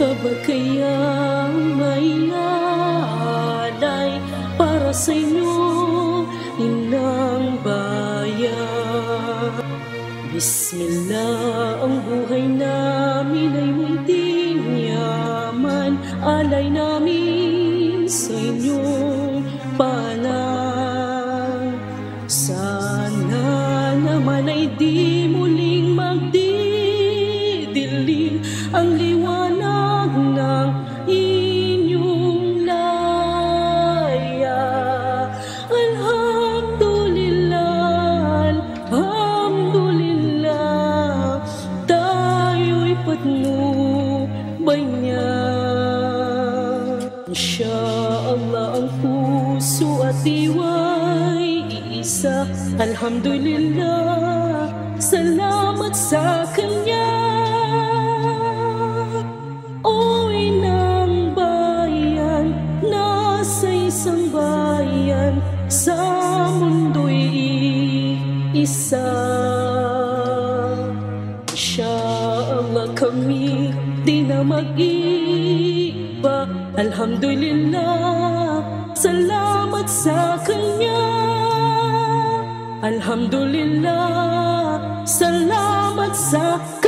ba kaya may alay para sa inyo, inang bayan? Bismillah, ang buhay namin ay munting yaman, alay namin sa inyong palang. Sana naman ay di muling patnubay niya. Insyaallah ang puso at diwa'y iisa. Alhamdulillah, salamat sa Kanya. Oy ng bayan, nasa isang bayan, sa mundo'y isa. Inshallah kami di na mag-iba. Alhamdulillah, salamat sa Kanya. Alhamdulillah, salamat sa.